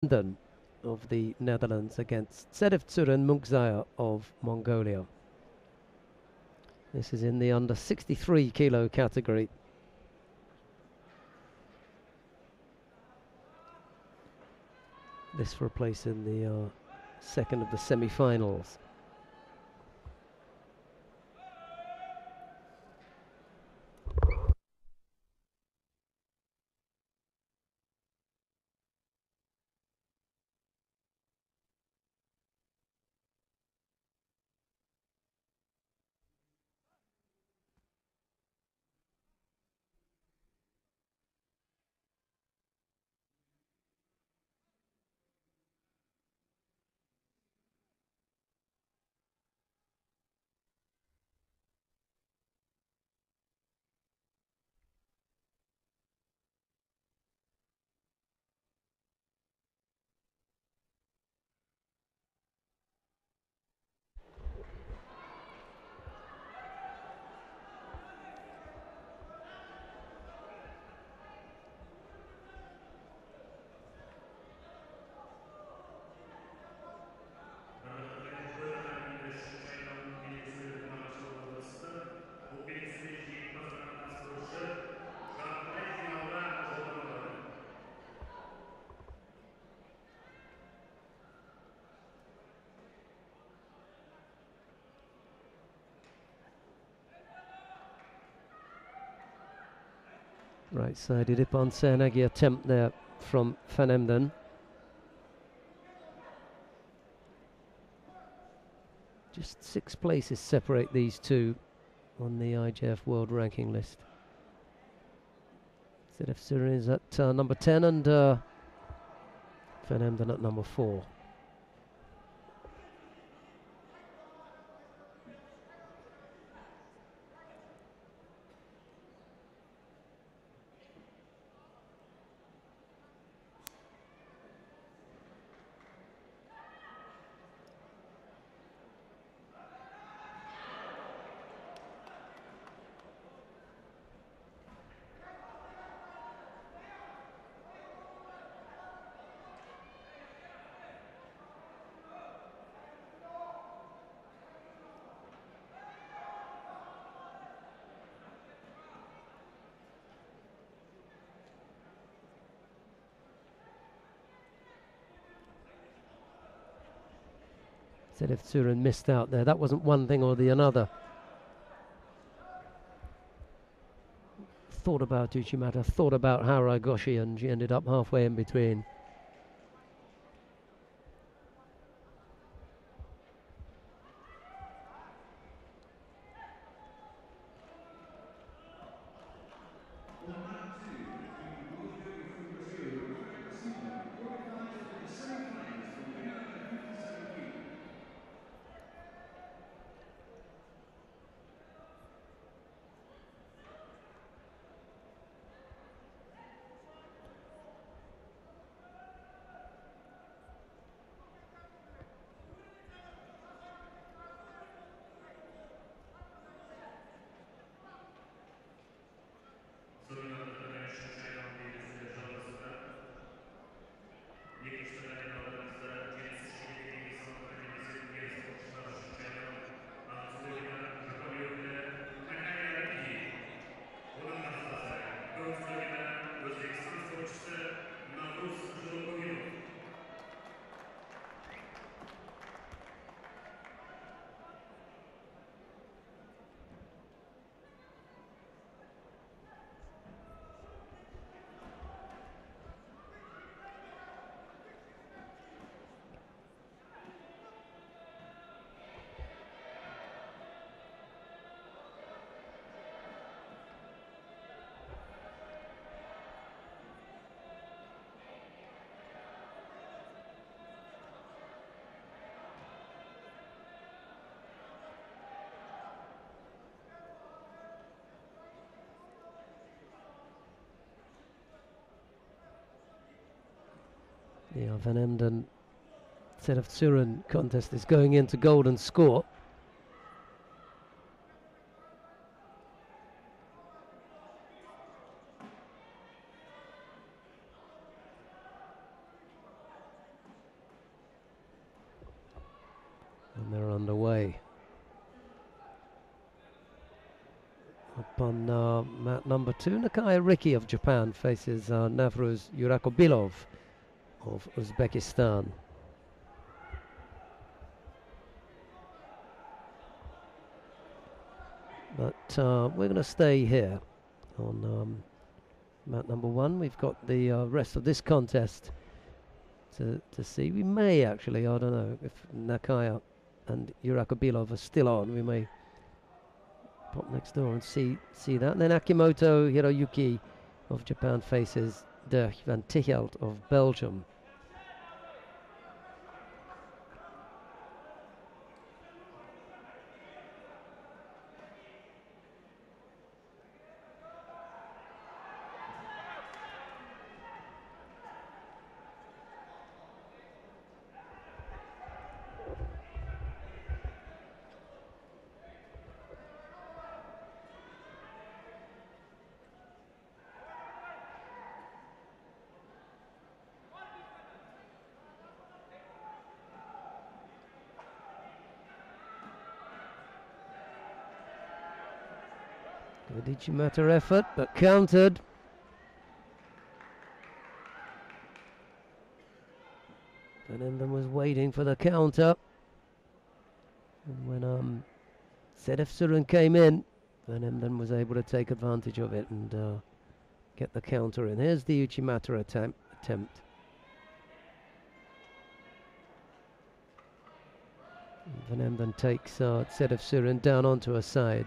London of the Netherlands against Tsedevsuren Munkhzaya of Mongolia. This is in the under 63 kilo category. This for a place in the uh, second of the semi-finals. Right sided Ippon Seoinage attempt there from Van Emden. Just six places separate these two on the IJF World Ranking list. Tsedevsuren is at uh, number 10 and uh, Van Emden at number 4. Tsedevsuren missed out there. That wasn't one thing or the another. Thought about Uchimata, thought about Haragoshi, and she ended up halfway in between. Yeah, Van Emden of Tsuren contest is going into golden score. And they're underway. Up on uh, mat number two, Nakaya Riki of Japan faces uh, Navruz Yurakobilov of Uzbekistan. But uh, we're going to stay here on um, mat number one. We've got the uh, rest of this contest to, to see. We may actually, I don't know, if Nakaya and Yurakobilov are still on, we may pop next door and see see that. And then Akimoto Hiroyuki of Japan faces Dirk van Tichelt of Belgium. Matter effort, but countered. Van Emden was waiting for the counter. And when um, Tsedevsuren came in, Van Emden was able to take advantage of it and uh, get the counter in. Here's the Uchimata attempt. attempt. Van Emden takes uh, Tsedevsuren down onto a side.